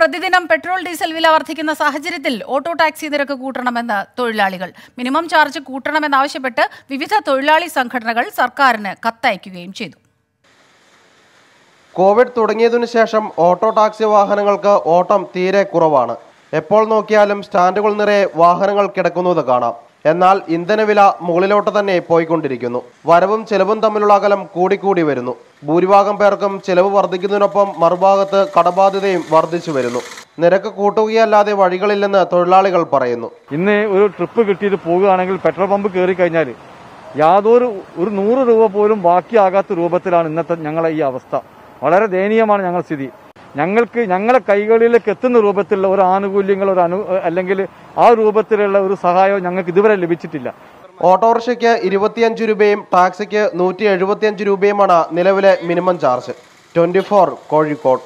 പ്രതിദിനം petrol diesel വില വർദ്ധിക്കുന്ന സാഹചര്യത്തിൽ ഓട്ടോ ടാക്സി നിരക്ക് കൂട്ടണമെന്ന് തൊഴിലാളികൾ. മിനിമം ചാർജ് കൂട്ടണമെന്നാവശ്യപ്പെട്ട് വിവിധ തൊഴിലാളി സംഘടനകൾ സർക്കാരിന് കത്തയക്കുകയും ചെയ്തു. കോവിഡ് തുടങ്ങിയതിനു ശേഷം ഓട്ടോ ടാക്സി വാഹനങ്ങൾക്ക് ഓട്ടം തീരെ കുറവാണ്. എപ്പോൾ നോക്കിയാലും സ്റ്റാൻഡുകൾ നിറയെ വാഹനങ്ങൾ കിടക്കുന്നത് കാണാം. എന്നാൽ ഇന്ധനവില മുകളിലോട്ട് തന്നെ പോയിക്കൊണ്ടിരിക്കുന്നു. വരവും ചെലവും തമ്മിലുള്ള അകലം കൂടിക്കൂടി വരുന്നു. ഭൂരിഭാഗം പേർക്കും ചെലവ് വർദ്ധിക്കുന്നതിനൊപ്പം മറുഭാഗത്ത് കടബാധ്യതയും വർദ്ധിച്ചു വരുന്നു. നിരക്ക് കൂട്ടുകയല്ലാതെ വഴികളില്ലെന്ന് തൊഴിലാളികൾ പറയുന്നു. ഇന്ന് ഒരു ട്രിപ്പ് കിട്ടിയിട്ട് പോവുകയാണെങ്കിൽ പെട്രോൾ പമ്പ് കയറി കഴിഞ്ഞാൽ യാതൊരു ഒരു നൂറ് രൂപ പോലും ബാക്കിയാകാത്ത രൂപത്തിലാണ് ഇന്നത്തെ ഞങ്ങളെ ഈ അവസ്ഥ. വളരെ ദയനീയമാണ് ഞങ്ങളുടെ സ്ഥിതി. ഞങ്ങൾക്ക് ഞങ്ങളുടെ കൈകളിലേക്ക് എത്തുന്ന രൂപത്തിലുള്ള ഒരു ആനുകൂല്യങ്ങൾ ഒരു അനു അല്ലെങ്കിൽ ആ രൂപത്തിലുള്ള ഒരു സഹായവും ഞങ്ങൾക്ക് ഇതുവരെ ലഭിച്ചിട്ടില്ല. ഓട്ടോറിക്ഷയ്ക്ക് ഇരുപത്തിയഞ്ച് രൂപയും ടാക്സിക്ക് നൂറ്റി എഴുപത്തിയഞ്ച് രൂപയുമാണ് നിലവിലെ minimum charge. Twenty four Kozhikode.